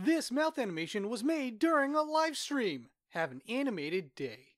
This mouth animation was made during a live stream. Have an animated day.